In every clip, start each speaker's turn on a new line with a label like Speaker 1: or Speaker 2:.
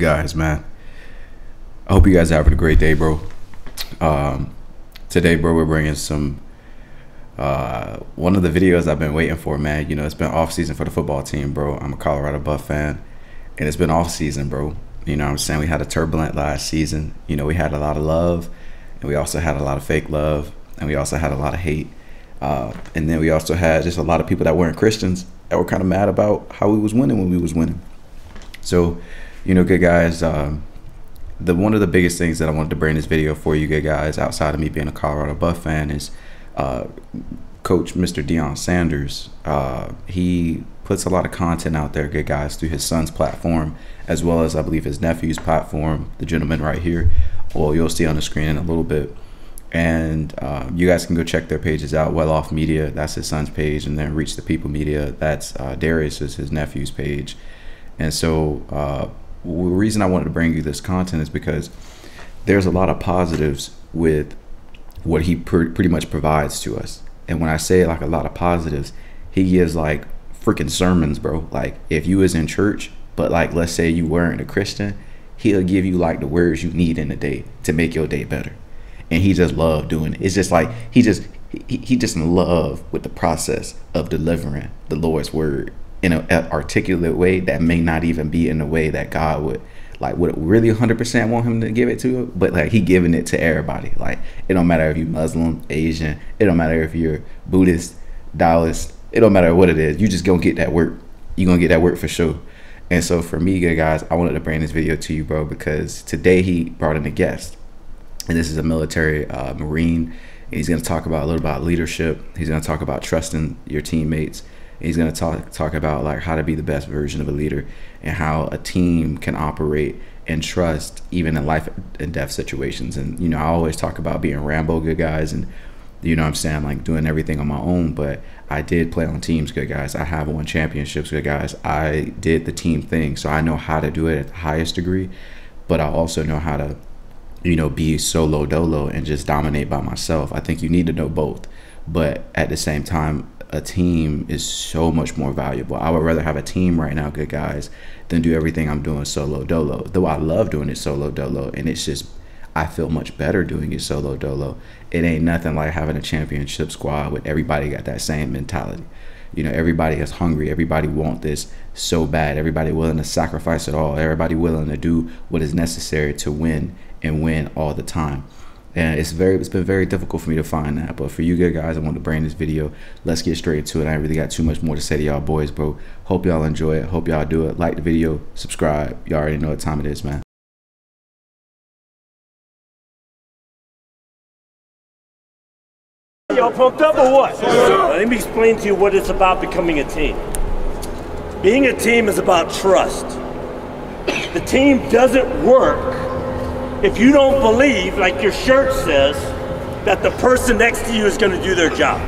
Speaker 1: Guys, man. I hope you guys are having a great day, bro. Um, today, bro, we're bringing some. Uh, one of the videos I've been waiting for, man. You know, it's been off season for the football team, bro. I'm a Colorado Buff fan, and it's been off season, bro. You know, I'm saying we had a turbulent last season. You know, we had a lot of love, and we also had a lot of fake love, and we also had a lot of hate. Uh, and then we also had just a lot of people that weren't Christians that were kind of mad about how we was winning when we was winning. So you know, good guys. Um, the one of the biggest things that I wanted to bring this video for you, good guys, outside of me being a Colorado Buff fan, is uh, Coach Mr. Deion Sanders. Uh, he puts a lot of content out there, good guys, through his son's platform, as well as I believe his nephew's platform. The gentleman right here, well, you'll see on the screen in a little bit. And uh, you guys can go check their pages out. Well Off Media, that's his son's page, and then Reach the People Media, that's uh, Darius is his nephew's page. And so uh, the reason I wanted to bring you this content is because there's a lot of positives with what he pr- pretty much provides to us. And when I say like a lot of positives, he gives like freaking sermons, bro. Like if you was in church, but like let's say you weren't a Christian, he'll give you like the words you need in the day to make your day better. And he just love doing it. It's just like he just he, he just in love with the process of delivering the Lord's word in an articulate way that may not even be in the way that God would like would really 100% want him to give it to but like he giving it to everybody. Like it don't matter if you're muslim asian it don't matter if you're buddhist taoist it don't matter what it is. You just gonna get that work. You gonna get that work for sure. And so for me good guys i wanted to bring this video to you bro because today he brought in a guest. And this is a military uh, marine. He's going to talk about a little about leadership. He's to talk about trusting your teammates He's going to talk talk about like how to be the best version of a leader and how a team can operate and trust even in life and death situations. And you know, I always talk about being Rambo good guys and you know I'm saying like doing everything on my own, but I did play on teams good guys. I have won championships good guys. I did the team thing, so I know how to do it at the highest degree, but I also know how to you know be solo dolo and just dominate by myself. I think you need to know both. But at the same time, a team is so much more valuable. I would rather have a team right now, good guys, than do everything I'm doing solo dolo. Though I love doing it solo dolo, and it's just I feel much better doing it solo dolo. It ain't nothing like having a championship squad with everybody got that same mentality. You know, everybody is hungry. Everybody want this so bad. Everybody willing to sacrifice it all. Everybody willing to do what is necessary to win and win all the time and it's very it's been very difficult for me to find that. But for you good guys i want to bring this video. Let's get straight into it. I ain't really got too much more to say to y'all boys bro. Hope y'all enjoy it. Hope y'all do it. Like the video. Subscribe. Y'all already know what time it is man.
Speaker 2: Y'all pumped up or what? Let me explain to you what it's about becoming a team. Being a team is about trust. The team doesn't work if you don't believe, like your shirt says, that the person next to you is going to do their job.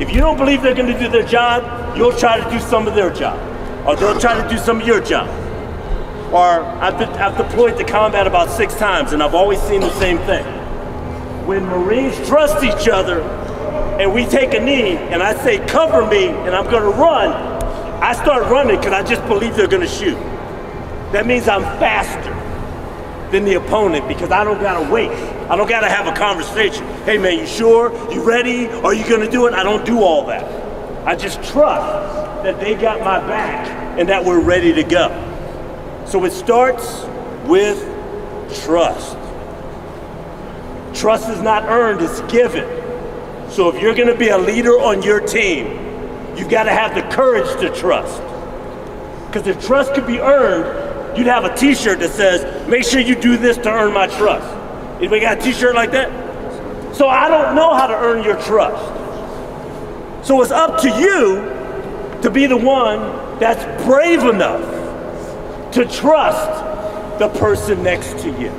Speaker 2: If you don't believe they're going to do their job, you'll try to do some of their job, or they'll try to do some of your job. Or I've, I've deployed to combat about six times, and I've always seen the same thing. When Marines trust each other, and we take a knee, and I say, cover me, and I'm going to run, I start running because I just believe they're going to shoot. That means I'm faster than the opponent because I don't gotta wait. I don't gotta have a conversation. Hey man, you sure? You ready? Are you gonna do it? I don't do all that. I just trust that they got my back and that we're ready to go. So it starts with trust. Trust is not earned, it's given. So if you're gonna be a leader on your team, you've gotta have the courage to trust. Because if trust could be earned, you'd have a t-shirt that says, make sure you do this to earn my trust. Anybody got a t-shirt like that? So I don't know how to earn your trust. So it's up to you to be the one that's brave enough to trust the person next to you.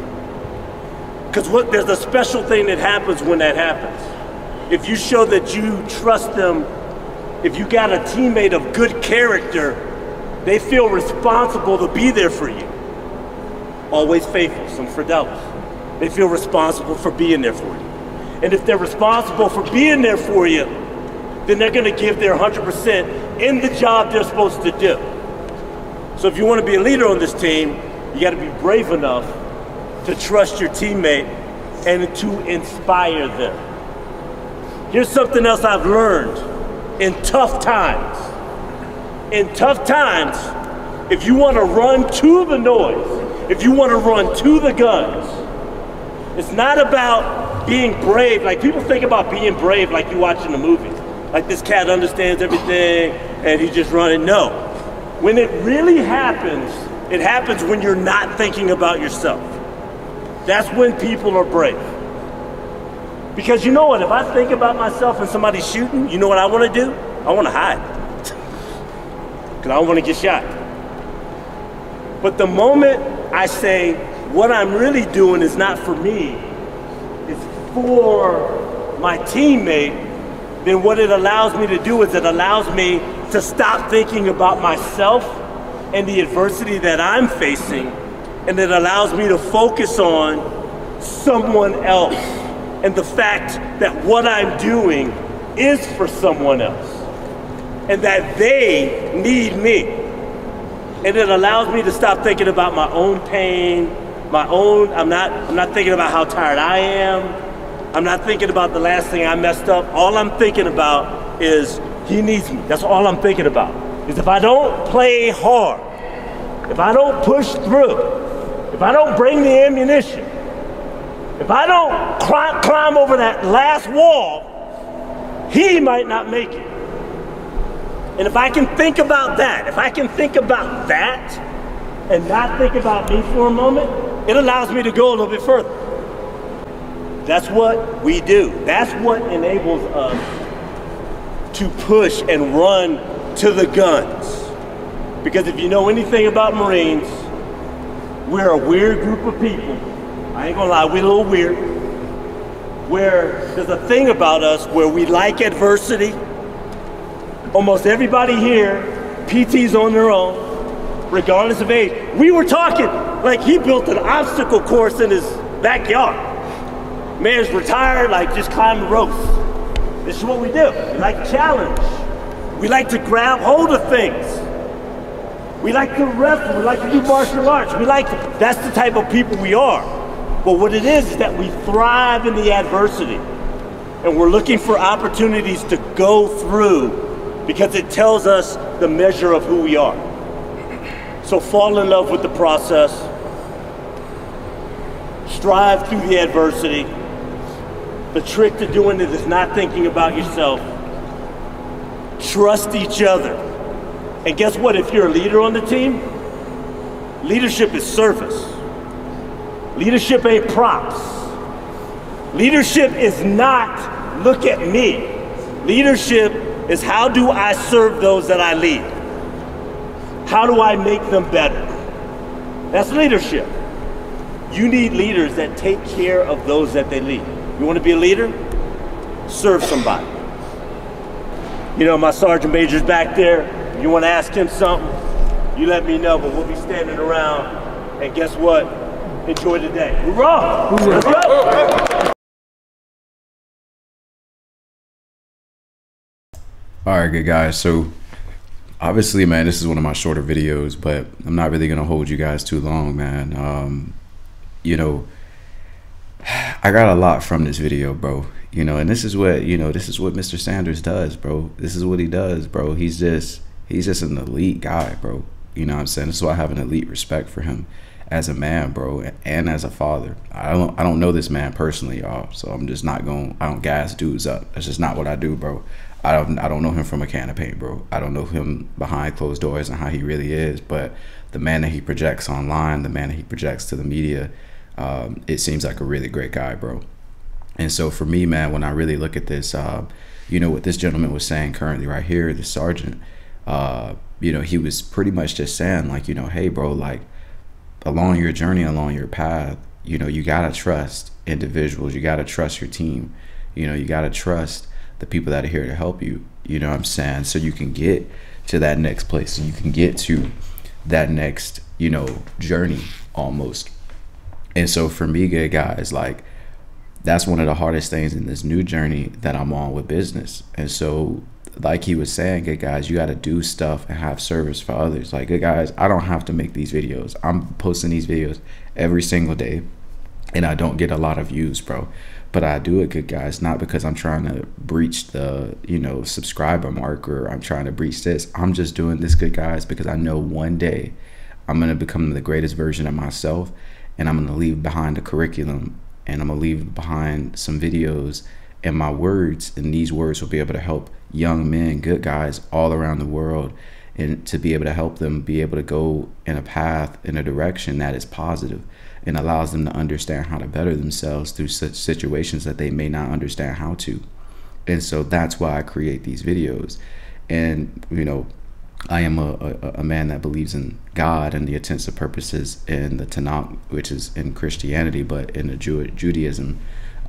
Speaker 2: Because what there's a special thing that happens when that happens. If you show that you trust them, if you got a teammate of good character they feel responsible to be there for you. Always faithful, Semper Fidelis. They feel responsible for being there for you. And if they're responsible for being there for you, then they're going to give their 100% in the job they're supposed to do. So if you want to be a leader on this team, you got to be brave enough to trust your teammate and to inspire them. Here's something else I've learned in tough times. In tough times, if you want to run to the noise, if you want to run to the guns, it's not about being brave. Like people think about being brave like you watching a movie. Like this cat understands everything and he's just running. No. When it really happens, it happens when you're not thinking about yourself. That's when people are brave. Because you know what? If I think about myself and somebody's shooting, you know what I want to do? I want to hide. Because I don't want to get shot. But the moment I say, what I'm really doing is not for me, it's for my teammate, then what it allows me to do is it allows me to stop thinking about myself and the adversity that I'm facing, and it allows me to focus on someone else and the fact that what I'm doing is for someone else and that they need me. And it allows me to stop thinking about my own pain, my own, I'm not, I'm not thinking about how tired I am. I'm not thinking about the last thing I messed up. All I'm thinking about is he needs me. That's all I'm thinking about. Is if I don't play hard, if I don't push through, if I don't bring the ammunition, if I don't climb, climb over that last wall, he might not make it. And if I can think about that, if I can think about that and not think about me for a moment, it allows me to go a little bit further. That's what we do. That's what enables us to push and run to the guns. Because if you know anything about Marines, we're a weird group of people. I ain't gonna lie, we're a little weird. Where there's a thing about us where we like adversity almost everybody here, PTs on their own, regardless of age. We were talking like he built an obstacle course in his backyard. Man's retired, like just climb ropes. This is what we do. We like challenge. We like to grab hold of things. We like to wrestle. We like to do martial arts. We like that's the type of people we are. But what it is is that we thrive in the adversity. And we're looking for opportunities to go through because it tells us the measure of who we are. So fall in love with the process, strive through the adversity. The trick to doing it is not thinking about yourself. Trust each other. And guess what? If you're a leader on the team, leadership is service. Leadership ain't props. Leadership is not look at me. Leadership is how do I serve those that I lead? How do I make them better? That's leadership. You need leaders that take care of those that they lead. You want to be a leader? Serve somebody. You know, my sergeant major's back there. You want to ask him something? You let me know, but we'll be standing around. And guess what? Enjoy the day. Hoorah! Let's
Speaker 1: All right, good guys. So obviously, man, this is one of my shorter videos, but I'm not really gonna hold you guys too long, man. Um, you know, I got a lot from this video, bro. You know, and this is what you know. This is what Mr. Sanders does, bro. This is what he does, bro. He's just he's just an elite guy, bro. You know what I'm saying? Why I have an elite respect for him as a man, bro, and as a father. I don't I don't know this man personally, y'all. So I'm just not going I don't gas dudes up. That's just not what I do, bro. I don't I don't know him from a can of paint, bro. I don't know him behind closed doors and how he really is, but the man that he projects online, the man that he projects to the media, um, it seems like a really great guy, bro. And so for me, man, when I really look at this, uh, you know what this gentleman was saying currently right here, the sergeant, uh, you know, he was pretty much just saying like, you know, hey, bro, like along your journey, along your path, you know, you gotta trust individuals, you gotta trust your team, you know, you gotta trust the people that are here to help you. You know what I'm saying? So you can get to that next place. So you can get to that next, you know, journey almost. And so for me, good guys, like that's one of the hardest things in this new journey that I'm on with business. And so like he was saying, good guys, you got to do stuff and have service for others. Like, good guys, I don't have to make these videos. I'm posting these videos every single day, and I don't get a lot of views, bro. But I do it, good guys, not because I'm trying to breach the, you know, subscriber mark or I'm trying to breach this. I'm just doing this, good guys, because I know one day I'm going to become the greatest version of myself and I'm going to leave behind a curriculum and I'm going to leave behind some videos and my words and these words will be able to help young men, good guys all around the world and to be able to help them be able to go in a path in a direction that is positive and allows them to understand how to better themselves through such situations that they may not understand how to. And so that's why I create these videos. And, you know, I am a, a, a, man that believes in God and the intents of purposes in the Tanakh, which is in Christianity, but in the Jew, Judaism,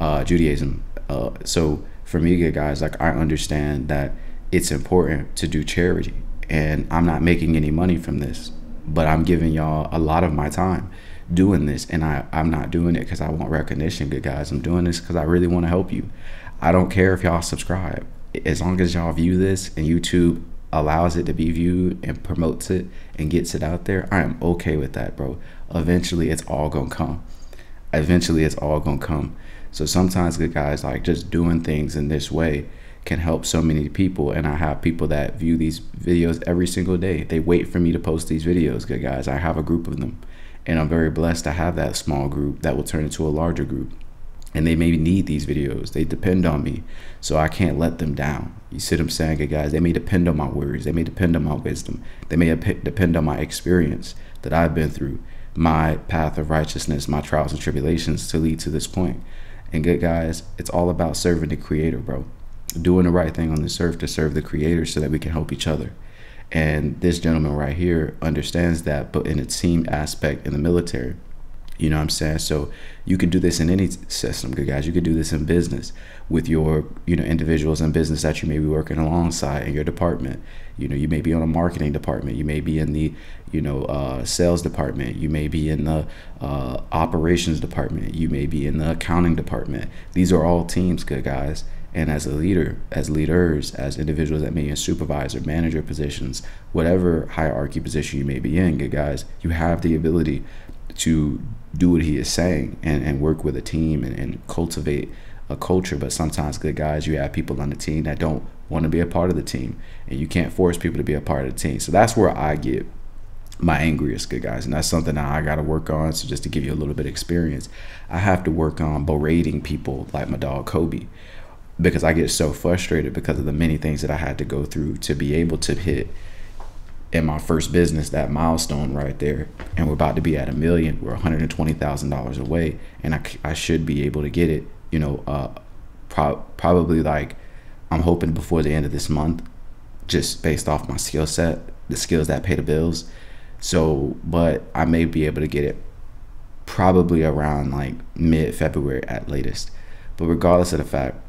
Speaker 1: uh, Judaism. Uh, so for me, guys, like I understand that it's important to do charity, and I'm not making any money from this, but I'm giving y'all a lot of my time doing this and I, I'm not doing it because I want recognition, good guys. I'm doing this because I really want to help you. I don't care if y'all subscribe. As long as y'all view this and YouTube allows it to be viewed and promotes it and gets it out there, I am okay with that, bro. Eventually it's all gonna come. Eventually it's all gonna come. So sometimes good guys like just doing things in this way can help so many people and I have people that view these videos every single day. They wait for me to post these videos, good guys. I have a group of them and I'm very blessed to have that small group that will turn into a larger group. And they maybe need these videos. They depend on me. So I can't let them down. You see what I'm saying, good guys? They may depend on my words. They may depend on my wisdom. They may depend on my experience that I've been through, my path of righteousness, my trials and tribulations to lead to this point. And good guys, it's all about serving the creator, bro. Doing the right thing on this earth to serve the creator so that we can help each other. And this gentleman right here understands that, but in a team aspect in the military. You know what I'm saying? So you can do this in any system, good guys. You could do this in business with your, you know, individuals in business that you may be working alongside in your department. You know, you may be on a marketing department. You may be in the, you know, uh, sales department. You may be in the uh, operations department. You may be in the accounting department. These are all teams, good guys. And as a leader, as leaders, as individuals that may be in supervisor, manager positions, whatever hierarchy position you may be in, good guys, you have the ability to do what he is saying and, and work with a team and, and cultivate a culture. But sometimes, good guys, you have people on the team that don't want to be a part of the team, and you can't force people to be a part of the team. So that's where I get my angriest good guys and that's something that i got to work on so just to give you a little bit of experience i have to work on berating people like my dog kobe because I get so frustrated because of the many things that I had to go through to be able to hit in my first business that milestone right there. And we're about to be at a million. We're $120,000 away. And I, I should be able to get it, you know, uh, pro- probably like I'm hoping before the end of this month, just based off my skill set, the skills that pay the bills. So, but I may be able to get it probably around like mid February at latest. But regardless of the fact,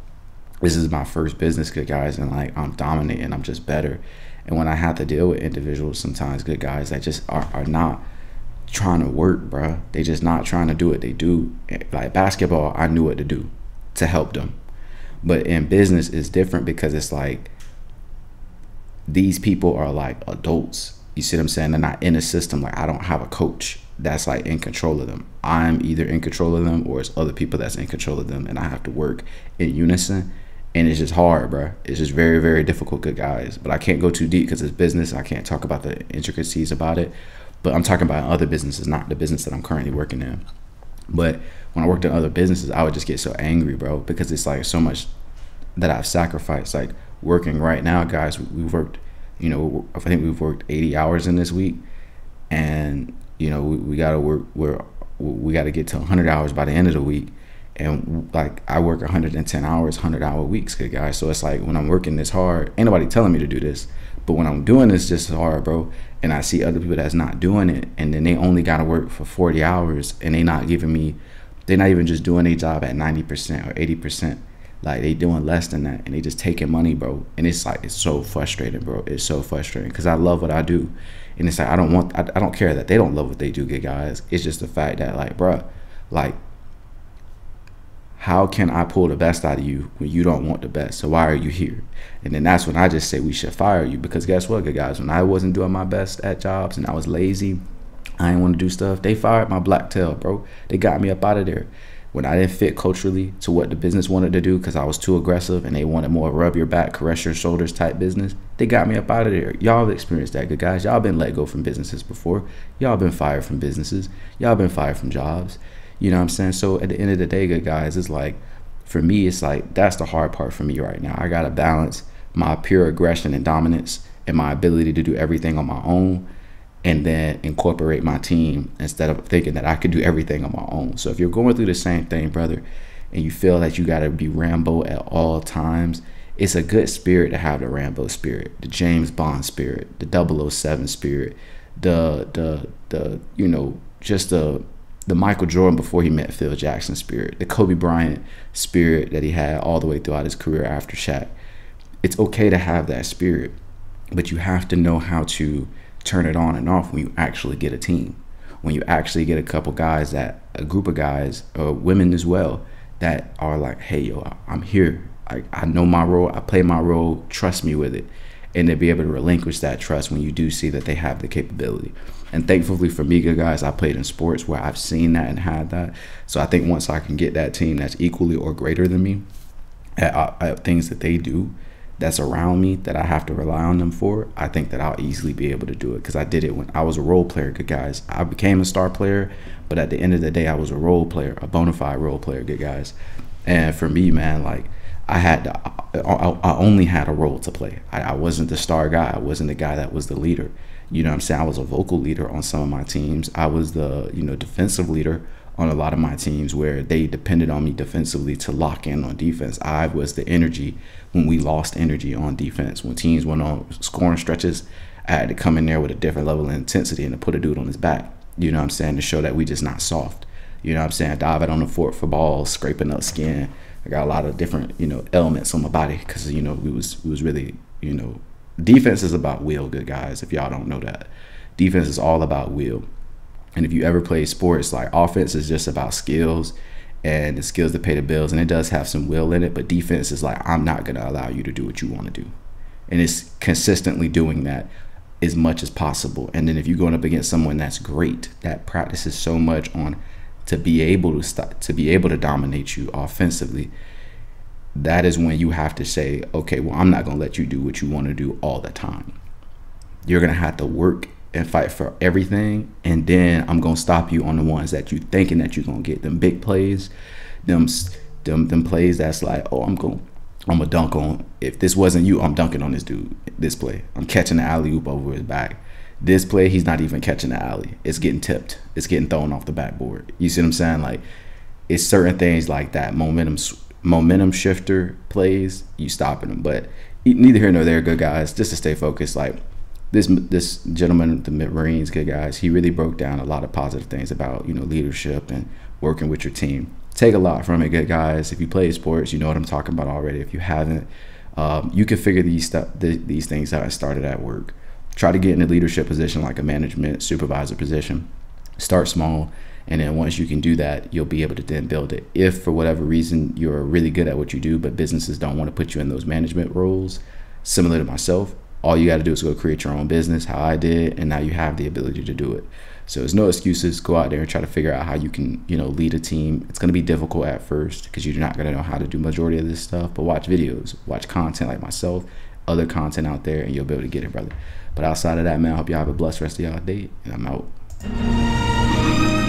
Speaker 1: this is my first business, good guys, and like I'm dominating, I'm just better. And when I have to deal with individuals, sometimes good guys that just are, are not trying to work, bro. They just not trying to do what they do. Eh, like basketball, I knew what to do to help them. But in business, it's different because it's like these people are like adults. You see what I'm saying? They're not in a system. Like I don't have a coach that's like in control of them. I'm either in control of them or it's other people that's in control of them, and I have to work in unison and it's just hard, bro. It's just very, very difficult, good guys. But I can't go too deep because it's business. I can't talk about the intricacies about it. But I'm talking about other businesses, not the business that I'm currently working in. But when I worked in other businesses, I would just get so angry, bro, because it's like so much that I've sacrificed. Like working right now, guys, we've worked, you know, I think we've worked 80 hours in this week, and you know, we, we got to work. We're we got to get to 100 hours by the end of the week and like I work 110 hours, 100 hour weeks, good guys. So it's like when I'm working this hard, ain't nobody telling me to do this, but when I'm doing this just hard, bro, and I see other people that's not doing it, and then they only got to work for 40 hours, and they not giving me, they're not even just doing a job at 90% or 80%. Like they doing less than that, and they just taking money, bro. And it's like it's so frustrating, bro. It's so frustrating because I love what I do, and it's like I don't want, I, I don't care that they don't love what they do, good guys. It's just the fact that like, bro, like how can I pull the best out of you when you don't want the best? So why are you here? And then that's when I just say we should fire you because guess what, good guys? When I wasn't doing my best at jobs and I was lazy, I didn't want to do stuff. They fired my black tail, bro. They got me up out of there. When I didn't fit culturally to what the business wanted to do because I was too aggressive and they wanted more rub your back, caress your shoulders type business, they got me up out of there. Y'all have experienced that, good guys. Y'all been let go from businesses before. Y'all been fired from businesses. Y'all been fired from jobs. You know what I'm saying? So at the end of the day, good guys, it's like for me, it's like that's the hard part for me right now. I gotta balance my pure aggression and dominance and my ability to do everything on my own and then incorporate my team instead of thinking that I could do everything on my own. So if you're going through the same thing, brother, and you feel that you gotta be Rambo at all times, it's a good spirit to have the Rambo spirit, the James Bond spirit, the 007 spirit, the the the you know, just the the Michael Jordan before he met Phil Jackson spirit, the Kobe Bryant spirit that he had all the way throughout his career after Shaq. It's okay to have that spirit, but you have to know how to turn it on and off when you actually get a team. When you actually get a couple guys that a group of guys or women as well that are like, hey yo, I'm here. I, I know my role, I play my role, trust me with it. And to be able to relinquish that trust when you do see that they have the capability. And thankfully for me, good guys, I played in sports where I've seen that and had that. So I think once I can get that team that's equally or greater than me at, uh, at things that they do, that's around me that I have to rely on them for, I think that I'll easily be able to do it because I did it when I was a role player, good guys. I became a star player, but at the end of the day, I was a role player, a bona fide role player, good guys. And for me, man, like I had, I, I only had a role to play. I, I wasn't the star guy. I wasn't the guy that was the leader. You know what I'm saying? I was a vocal leader on some of my teams. I was the, you know, defensive leader on a lot of my teams where they depended on me defensively to lock in on defense. I was the energy when we lost energy on defense. When teams went on scoring stretches, I had to come in there with a different level of intensity and to put a dude on his back. You know what I'm saying? To show that we just not soft. You know what I'm saying? Diving on the fort for balls, scraping up skin. I got a lot of different, you know, elements on my body because you know we was we was really, you know, defense is about will, good guys. If y'all don't know that, defense is all about will. And if you ever play sports, like offense is just about skills and the skills to pay the bills, and it does have some will in it. But defense is like I'm not gonna allow you to do what you want to do, and it's consistently doing that as much as possible. And then if you're going up against someone that's great, that practices so much on to be able to stop, to be able to dominate you offensively, that is when you have to say, okay, well, I'm not going to let you do what you want to do all the time. You're going to have to work and fight for everything. And then I'm going to stop you on the ones that you thinking that you're going to get them big plays, them, them, them plays that's like, oh, I'm going, I'm a dunk on. If this wasn't you, I'm dunking on this dude, this play. I'm catching the alley oop over his back. This play, he's not even catching the alley. It's getting tipped. It's getting thrown off the backboard. You see what I'm saying? Like, it's certain things like that. Momentum momentum shifter plays, you stopping them. But neither here nor there, good guys. Just to stay focused, like this this gentleman, the Marines, good guys. He really broke down a lot of positive things about you know leadership and working with your team. Take a lot from it, good guys. If you play sports, you know what I'm talking about already. If you haven't, um, you can figure these stuff these things out and start it at work. Try to get in a leadership position like a management supervisor position. Start small and then once you can do that, you'll be able to then build it. If for whatever reason you're really good at what you do, but businesses don't want to put you in those management roles, similar to myself, all you got to do is go create your own business, how I did, and now you have the ability to do it. So there's no excuses. Go out there and try to figure out how you can, you know, lead a team. It's going to be difficult at first because you're not going to know how to do majority of this stuff. But watch videos, watch content like myself, other content out there, and you'll be able to get it, brother. But outside of that, man, I hope y'all have a blessed rest of y'all day, and I'm out.